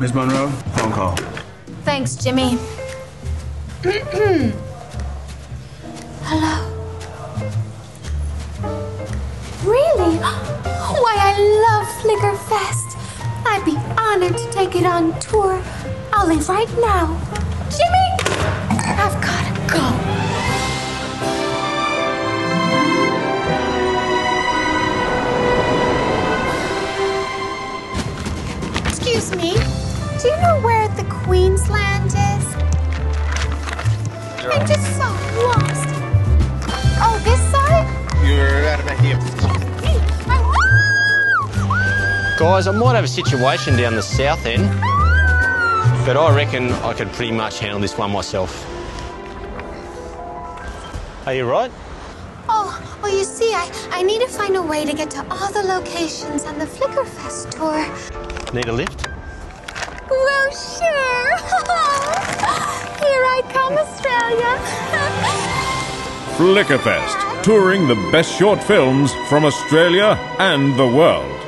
Miss Monroe, phone call. Thanks, Jimmy. Hello? Really? Why, I love Flickerfest. I'd be honored to take it on tour. I'll leave right now. Jimmy! I've gotta go. Excuse me. Do you know where the Queensland is? I'm just so lost. Oh, this side? You're out about here. Guys, I might have a situation down the south end, but I reckon I could pretty much handle this one myself. Are you right? Oh, well, you see, I, I need to find a way to get to all the locations on the Flickerfest tour. Need a lift? Sure. Here I come, Australia. Flickerfest, touring the best short films from Australia and the world.